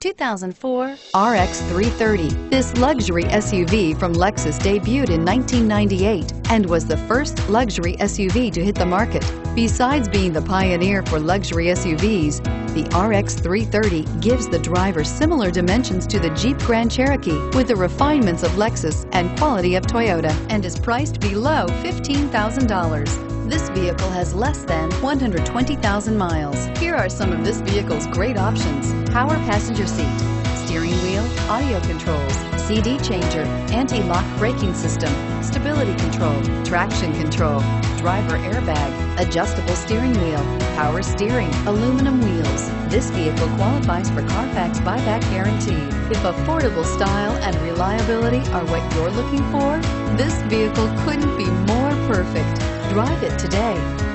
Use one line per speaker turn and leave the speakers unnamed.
2004 RX 330. This luxury SUV from Lexus debuted in 1998 and was the first luxury SUV to hit the market. Besides being the pioneer for luxury SUVs, the RX 330 gives the driver similar dimensions to the Jeep Grand Cherokee with the refinements of Lexus and quality of Toyota and is priced below $15,000. This vehicle has less than 120,000 miles. Here are some of this vehicle's great options. Power passenger seat, steering wheel, audio controls, CD changer, anti-lock braking system, stability control, traction control, driver airbag, adjustable steering wheel, power steering, aluminum wheels. This vehicle qualifies for Carfax buyback guarantee. If affordable style and reliability are what you're looking for, this vehicle couldn't be more perfect. Drive it today.